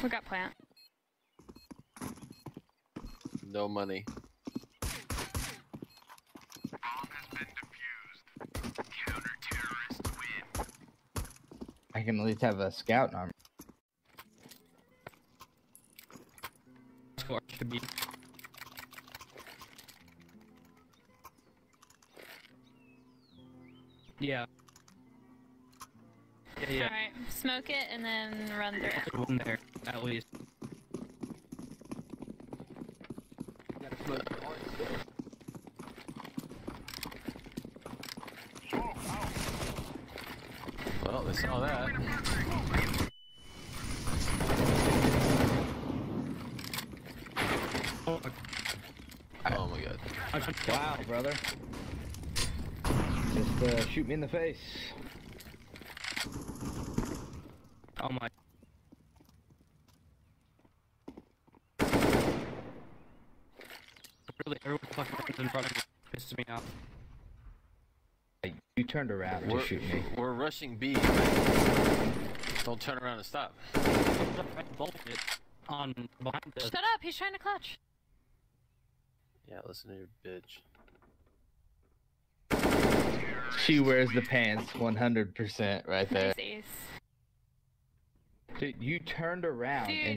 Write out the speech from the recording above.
We got plant. No money. Bomb has been defused. Counter terrorist win. I can at least have a scout armor. Score should be. Yeah. Yeah, yeah. Alright, smoke it and then run through it. There's one there, at least. Well, they saw that. Oh, Oh my god. Wow, brother. Just uh, shoot me in the face. Oh my. Really, everyone fucking runs in front of me. Pisses me off. Hey, You turned around to We're, shoot me. we're rushing B. Don't turn around and stop. Bullshit on behind us. Shut up, he's trying to clutch. Yeah, listen to your bitch. She wears the pants 100% right there. Nice ace. Dude, you turned around Dude, and